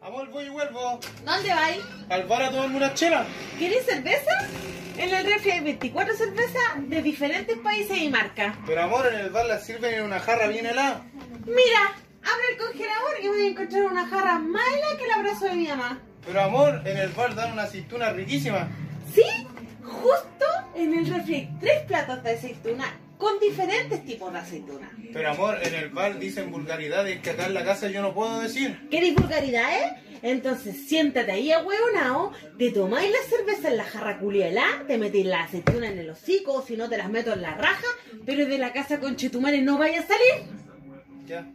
Amor, voy y vuelvo. ¿Dónde vais? Al bar a tomarme una chela. ¿Queréis cerveza? En el refri hay 24 cervezas de diferentes países y marcas. Pero amor, en el bar la sirven en una jarra bien helada. Mira, abre el congelador y voy a encontrar una jarra más helada que el abrazo de mi mamá. Pero amor, en el bar dan una aceituna riquísima. ¿Sí? Justo en el refri hay tres platos de aceituna con diferentes tipos de aceituna. Pero amor, en el bar dicen vulgaridades que acá en la casa yo no puedo decir. ¿Queréis vulgaridad, eh? Entonces siéntate ahí ahueonao, te tomáis la cerveza en la jarra culiela, te metís la aceituna en el hocico, o si no te las meto en la raja, pero de la casa con Chetumare no vaya a salir. Ya.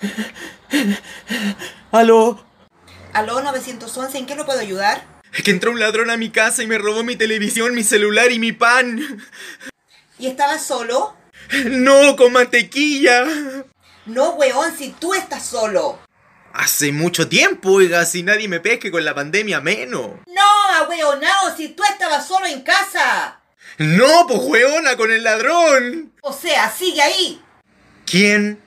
¿Aló? Aló 911, ¿en qué lo puedo ayudar? Es que entró un ladrón a mi casa y me robó mi televisión, mi celular y mi pan. ¿Y estabas solo? No, con mantequilla. No, weón, si tú estás solo. Hace mucho tiempo, oiga, si nadie me pesque con la pandemia menos. No, ahueonao, si tú estabas solo en casa. No, pues hueona, con el ladrón. O sea, sigue ahí. ¿Quién?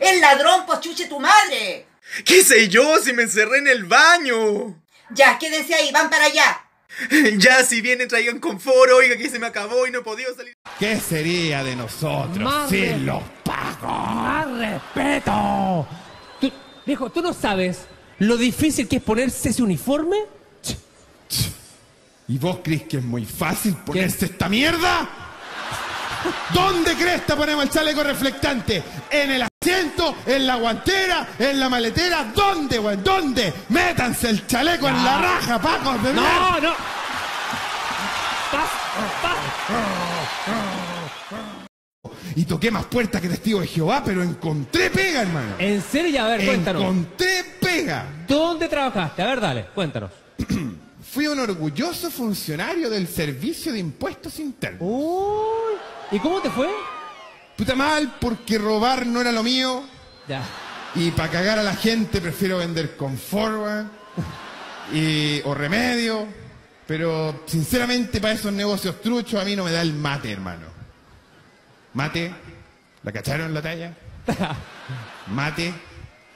El ladrón, pues chuche tu madre. ¿Qué sé yo si me encerré en el baño? Ya, quédense ahí, van para allá. Ya, si vienen, traigan confort, oiga, que se me acabó y no he podido salir. ¿Qué sería de nosotros Más sin re- los pagos? ¡Más respeto! Tú- viejo, ¿tú no sabes lo difícil que es ponerse ese uniforme? ¿Y vos crees que es muy fácil ponerse esta mierda? ¿Dónde cresta ponemos el chaleco reflectante? ¿En el asiento? ¿En la guantera? ¿En la maletera? ¿Dónde, weón? ¿Dónde? Métanse el chaleco en la raja, pacos de mierda. No, no. Y toqué más puertas que testigo de Jehová, pero encontré pega, hermano. En serio, ya, a ver, cuéntanos. Encontré pega. ¿Dónde trabajaste? A ver, dale, cuéntanos. Fui un orgulloso funcionario del Servicio de Impuestos Internos. Uy, ¿y cómo te fue? Puta mal, porque robar no era lo mío. Ya. Y para cagar a la gente prefiero vender confort, weón, y, o remedio. Pero sinceramente para esos negocios truchos a mí no me da el mate, hermano. Mate, ¿la cacharon la talla? Mate,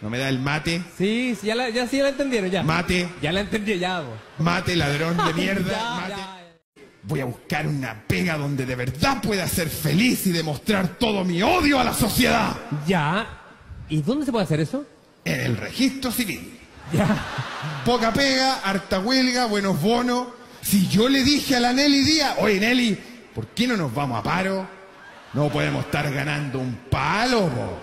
no me da el mate. Sí, sí, ya, la, ya sí la entendieron, ya. Mate, ya la entendí, ya, vos. mate, ladrón de mierda. Ya, mate. ya, Voy a buscar una pega donde de verdad pueda ser feliz y demostrar todo mi odio a la sociedad. Ya. ¿Y dónde se puede hacer eso? En el registro civil. Ya. Poca pega, harta huelga, buenos bonos. Si yo le dije a la Nelly Díaz, oye Nelly, ¿por qué no nos vamos a paro? No podemos estar ganando un palo, po.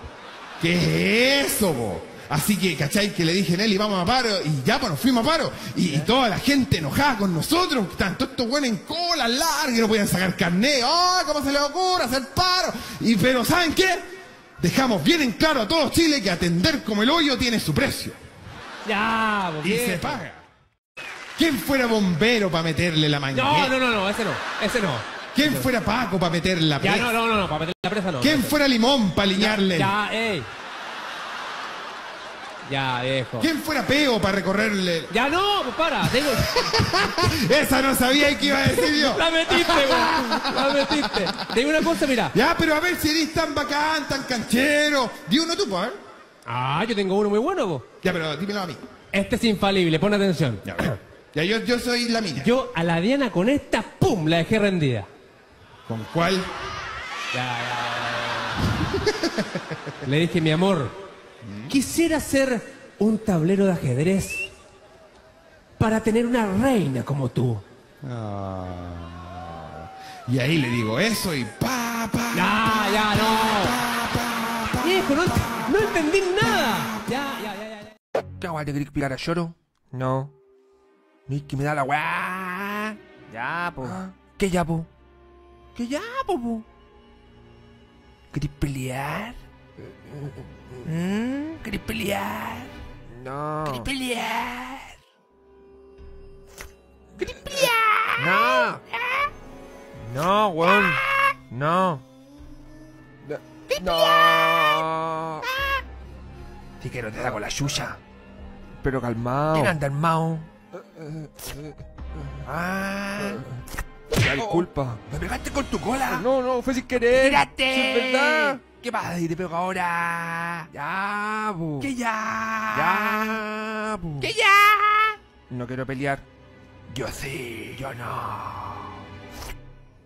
¿Qué es eso, po? Así que, ¿cachai? Que le dije, Nelly, vamos a paro. Y ya, pues nos fuimos a paro. Y, y toda la gente enojada con nosotros. Están todos estos buenos en cola larga y no podían sacar carnet. ¡Oh, cómo se les ocurre hacer paro! Y, pero, ¿saben qué? Dejamos bien en claro a todos Chile que atender como el hoyo tiene su precio. Ya, vos. Y se paga. ¿Quién fuera bombero para meterle la manguera? No, no, no, no, ese no, ese no. ¿Quién fuera Paco para meterle la Ya, presa? no, no, no, no, para meter la presa no. ¿Quién fuera Limón para alinearle? Ya, ey. Ya, viejo. ¿Quién fuera Peo para recorrerle? Ya no, pues para, tengo... Esa no sabía que iba a decir yo. La metiste, güey. La metiste. Te digo una cosa, mira. Ya, pero a ver si eres tan bacán, tan canchero. Di uno tú, pues, a ver. Ah, yo tengo uno muy bueno, vos. Ya, pero dímelo a mí. Este es infalible, pon atención. Ya, a ver. Ya, yo, yo soy la mía. Yo a la Diana con esta, ¡pum! La dejé rendida. ¿Con cuál? Ya, ya, ya, ya. Le dije, mi amor, quisiera ser un tablero de ajedrez para tener una reina como tú. Ah. Y ahí le digo eso y pa, pa. Ya, ya, no. pa, pa, pa. Viejo, no, no entendí nada. Ya, ya, ya, ya. ya. ¿Qué te querés picar a lloro? No. Que me da la weá. Ya, po. Ah, ¿Qué ya, po? ¿Qué ya, po, po? ¿Querés pelear? ¿Mm? ¿Querés pelear? No. ¿Querés pelear? No. No, weón. No. No. Te quiero te da con la yuya. Pero calmado. ¿Quién anda armado? Ah. Ya, disculpa. ¿Me pegaste con tu cola? No, no, fue sin querer. ¡Tírate! Sí, es verdad. ¿Qué pasa si te pego ahora? Ya, po. ¿Qué ya? Ya. po. ¡Que ya! No quiero pelear. Yo sí. Yo no.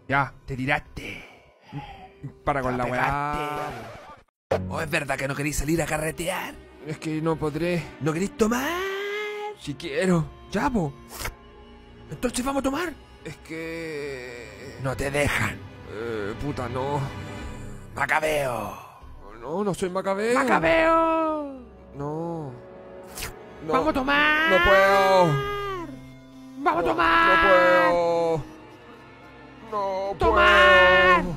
Ya, Te tiraste. para con Te la weá. ¿O es verdad que no queréis salir a carretear? Es que no podré. ¿No queréis tomar? Si quiero. Ya, po. Entonces vamos a tomar. Es que. No te dejan. Eh, puta, no. Macabeo. No, no soy macabeo. Macabeo. No. No. Vamos a tomar. No puedo. Vamos a tomar. No puedo. No Tomar. puedo.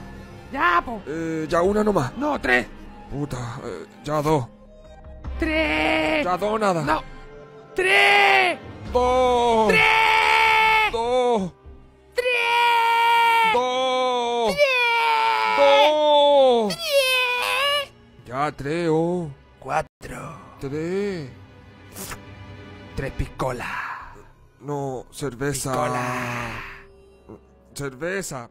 Ya, po. Eh, ya una nomás. No, tres. Puta, eh, ya dos. Tres. Ya dos nada. No. Tres. Dos. Tres. Dos. Tres. Dos. Tres. Dos. Tres. Ya tres, oh. Cuatro. Tres. Tres piscolas. No, cerveza. Piscola. Cerveza.